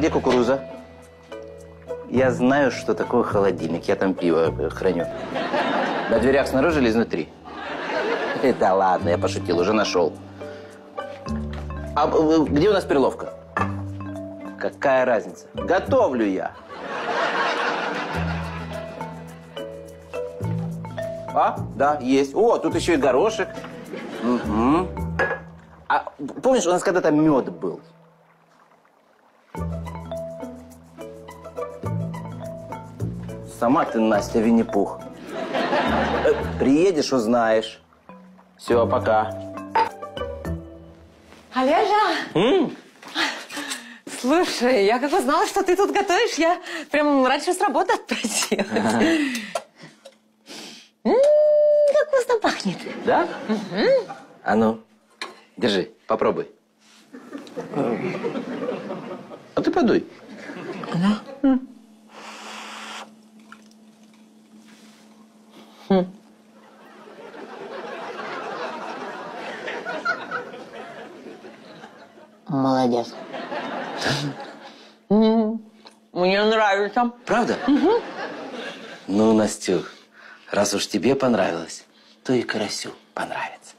где кукуруза? Я знаю, что такое холодильник. Я там пиво э, храню. На дверях снаружи или изнутри? Да ладно, я пошутил, уже нашел. А э, где у нас перловка? Какая разница? Готовлю я. А, да, есть. О, тут еще и горошек. Мгм. А помнишь, у нас когда-то мед был? Сама ты, Настя, Винни-Пух. Э, Приедешь, узнаешь. Все, пока. Олежа! Слушай, я как узнала, что ты тут готовишь, я прям раньше с работы отпросилась. М, Как вкусно пахнет. Да? А ну, держи, попробуй. А ты подуй. Молодец. Мне нравится. Правда? Ну, Настюх, раз уж тебе понравилось, то и Карасю понравится.